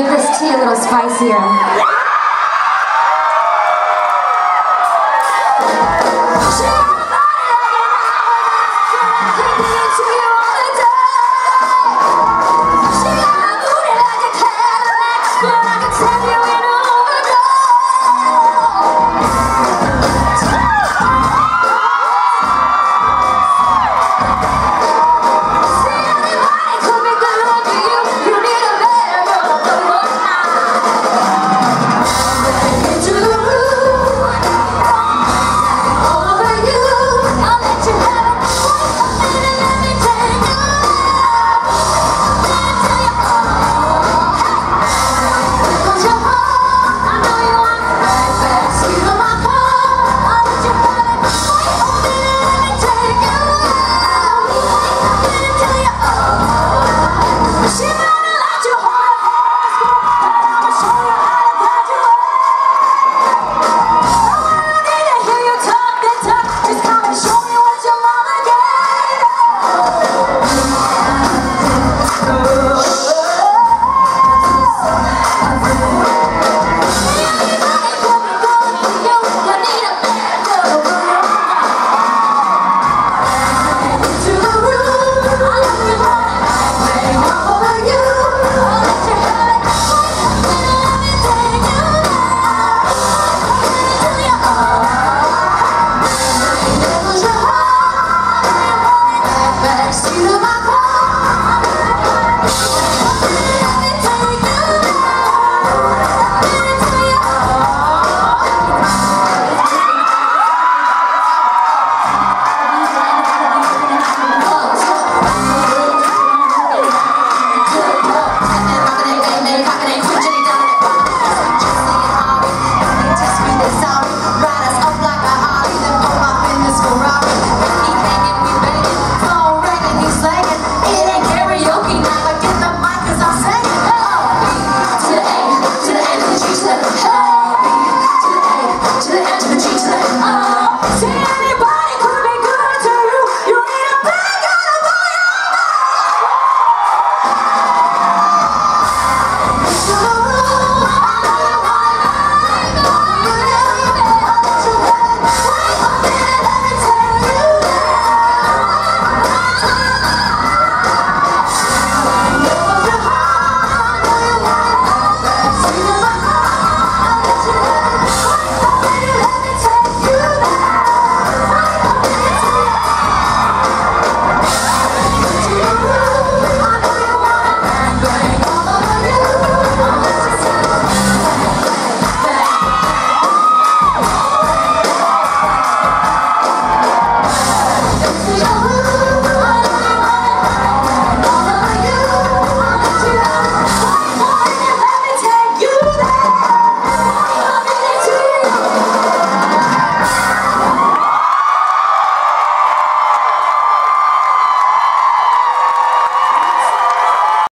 make this tea a little spicier.